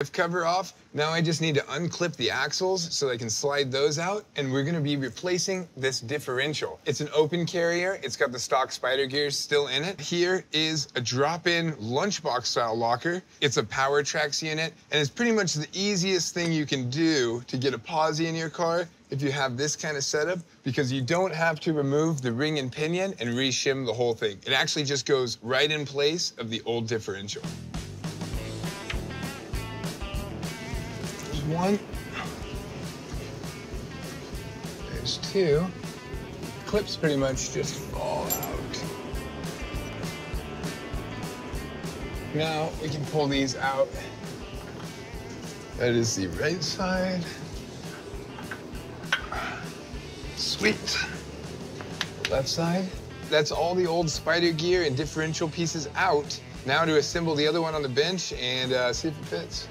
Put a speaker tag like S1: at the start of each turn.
S1: diff cover off. Now I just need to unclip the axles so I can slide those out, and we're gonna be replacing this differential. It's an open carrier. It's got the stock spider gears still in it. Here is a drop-in lunchbox style locker. It's a power Powertrax unit, and it's pretty much the easiest thing you can do to get a posi in your car if you have this kind of setup because you don't have to remove the ring and pinion and reshim the whole thing. It actually just goes right in place of the old differential. One. There's two. Clips pretty much just fall out. Now we can pull these out. That is the right side. Sweet. Left side. That's all the old spider gear and differential pieces out. Now to assemble the other one on the bench and uh, see if it fits.